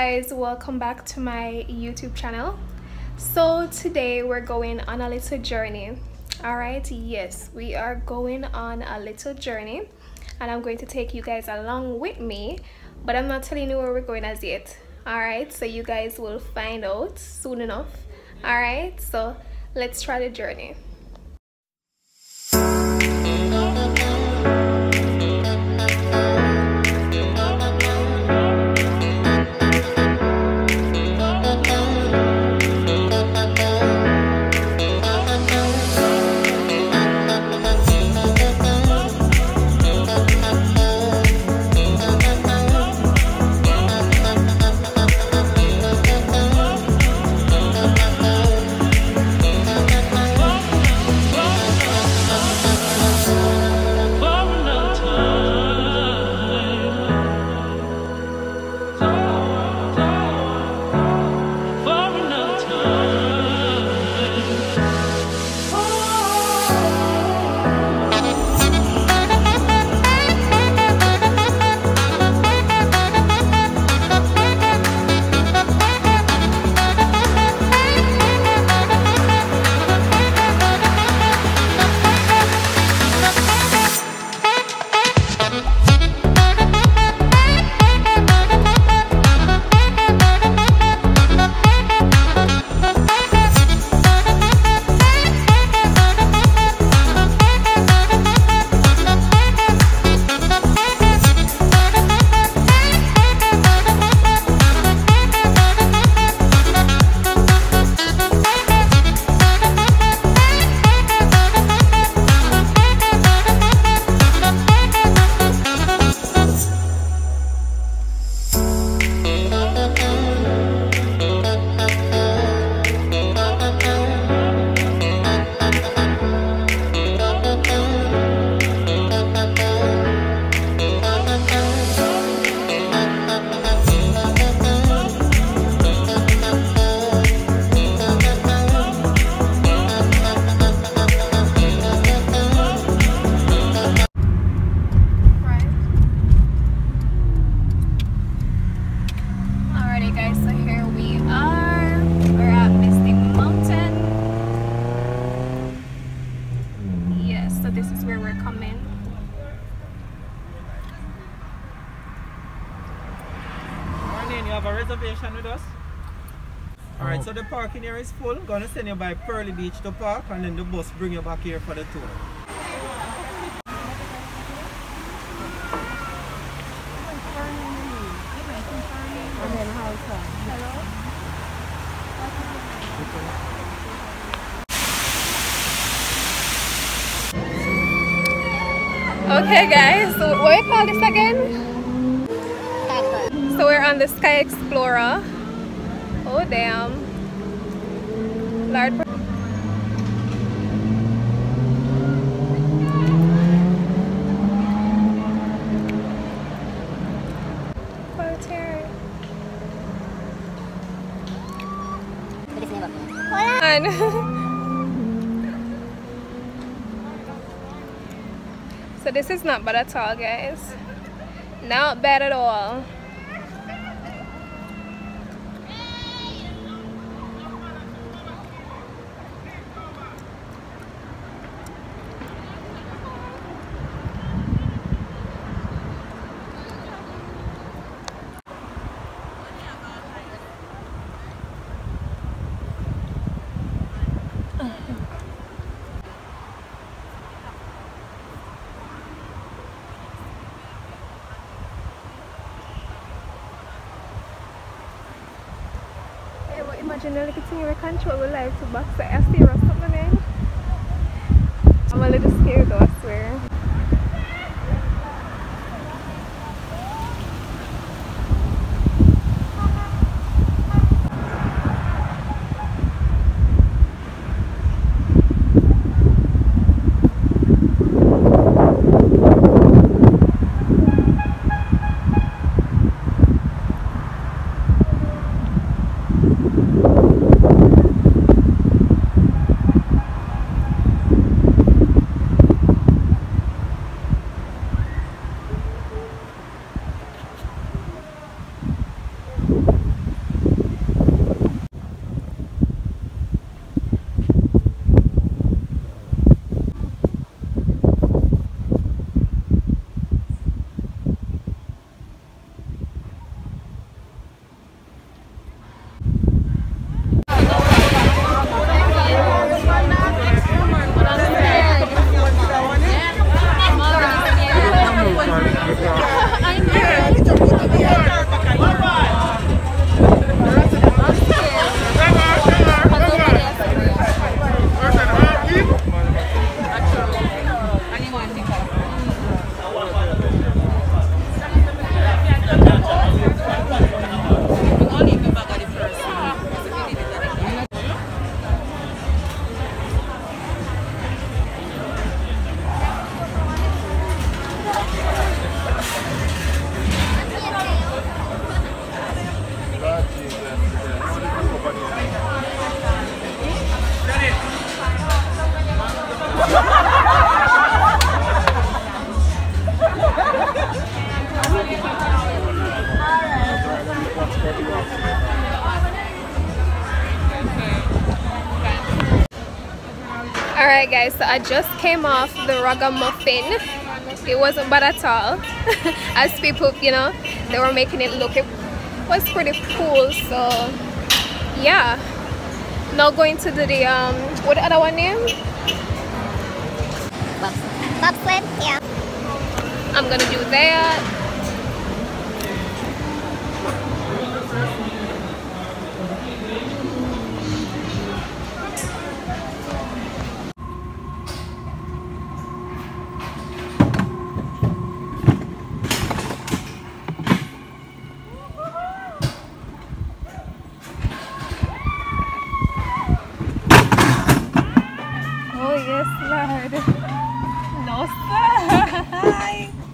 guys welcome back to my youtube channel. So today we're going on a little journey. All right yes we are going on a little journey and i'm going to take you guys along with me but i'm not telling you where we're going as yet. All right so you guys will find out soon enough. All right so let's try the journey have a reservation with us? Alright, so the parking here is full. Gonna send you by Pearly Beach to park and then the bus bring you back here for the tour. Okay guys, so what do you call this again? So we're on the Sky Explorer. Oh damn. Lord so this is not bad at all guys not bad at all A thing we control the life to the I see or something. I'm a little scared though, I swear. Alright guys, so I just came off the ragamuffin. It wasn't bad at all. As people, you know, they were making it look, it was pretty cool. So yeah. Now going to do the, um, what the other one name? Bobsled, yeah. I'm gonna do that. No, sir.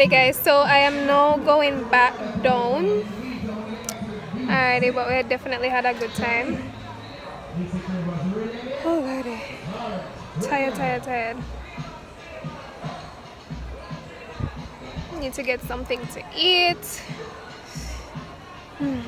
Alrighty guys, so I am now going back down. Alrighty, but we definitely had a good time. Lordy. Tired, tired, tired. Need to get something to eat. Hmm.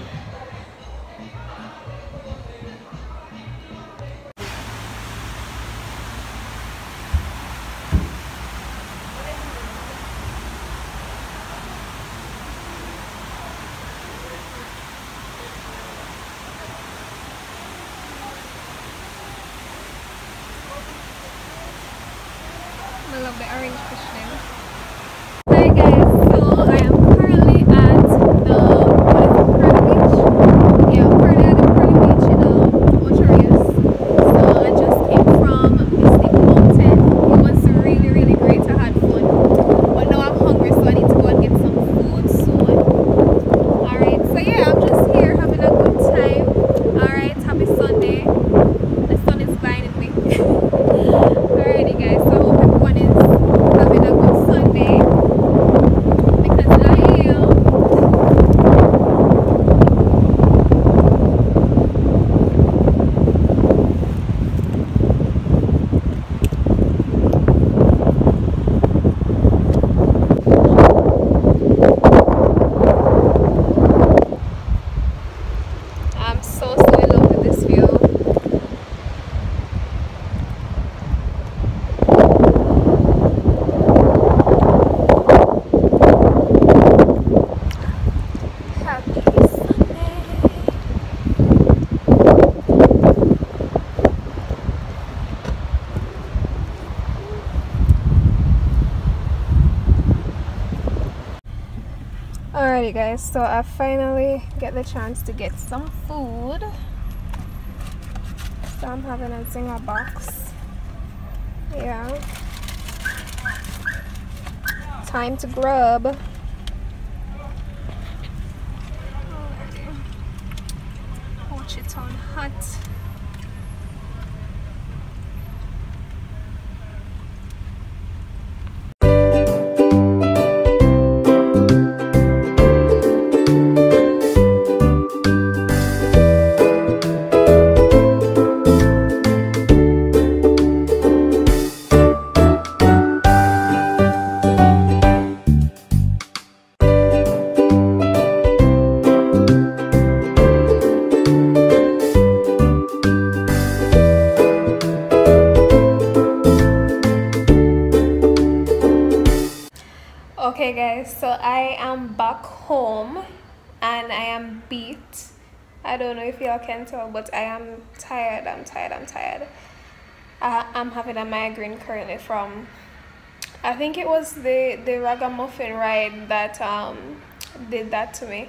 Love the orange fish name. Hi guys, so I am currently at the what is it, Pearl Beach? Yeah, I'm currently at the Pearl Beach in um, Ocho Rios. So I just came from Mystic Mountain. It was really, really great. I had fun. But now I'm hungry, so I need to go and get some food soon. Alright, so yeah, I'm just here having a good time. Alright, happy Sunday. The sun is blinding me. Alrighty guys, so I hope everyone is having a good Sunday. Because I am. I'm so so in love with this view. Happy Sunday. Guys, so I finally get the chance to get some food. So I'm having a zinger box. Yeah. Time to grub. Watch it on hot. So I am back home and I am beat. I don't know if y'all can tell, but I am tired. I'm tired. I'm tired. I, I'm having a migraine currently from, I think it was the, the ragamuffin ride that um, did that to me.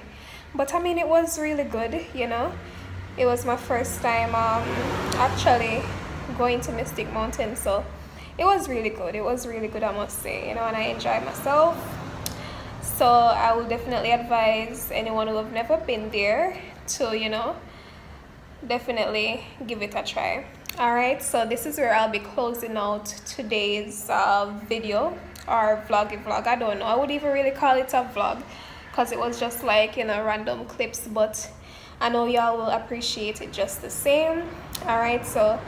But I mean, it was really good, you know. It was my first time um, actually going to Mystic Mountain, so it was really good. It was really good, I must say, you know, and I enjoyed myself. So I will definitely advise anyone who have never been there to, you know, definitely give it a try. All right so this is where i'll be closing out today's uh, video or vloggy vlog. I don't know i would even really call it a vlog because it was just like you know random clips but i know y'all will appreciate it just the same. All right so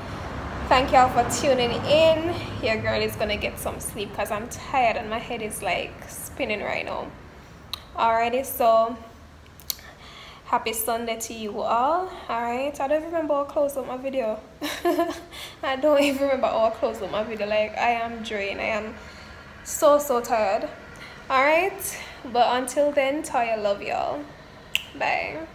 thank y'all for tuning in. Your girl is gonna get some sleep because i'm tired and my head is like spinning right now. Alrighty so happy sunday to you all. All right i don't remember how i closed up my video. I don't even remember how i closed up my video. Like i am drained. I am so so tired. All right but until then you love y'all. Bye